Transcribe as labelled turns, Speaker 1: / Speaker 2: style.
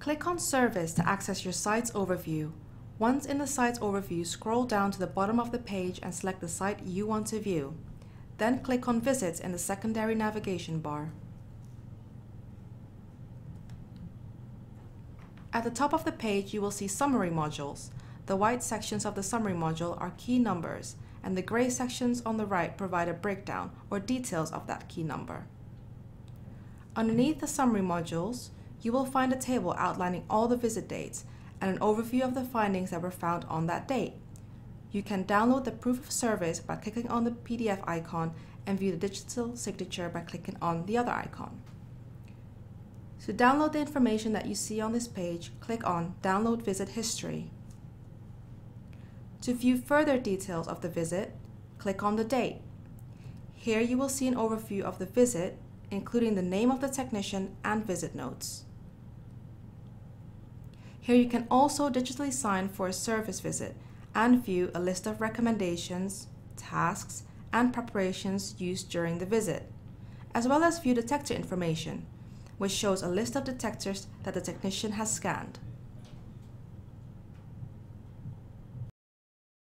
Speaker 1: Click on Service to access your site's overview. Once in the site's overview, scroll down to the bottom of the page and select the site you want to view. Then click on Visits in the secondary navigation bar. At the top of the page, you will see Summary modules. The white sections of the Summary module are key numbers, and the gray sections on the right provide a breakdown or details of that key number. Underneath the Summary modules, you will find a table outlining all the visit dates and an overview of the findings that were found on that date. You can download the proof of service by clicking on the PDF icon and view the digital signature by clicking on the other icon. To download the information that you see on this page, click on Download Visit History. To view further details of the visit, click on the date. Here you will see an overview of the visit, including the name of the technician and visit notes. Here you can also digitally sign for a service visit and view a list of recommendations, tasks, and preparations used during the visit, as well as view detector information, which shows a list of detectors that the technician has scanned.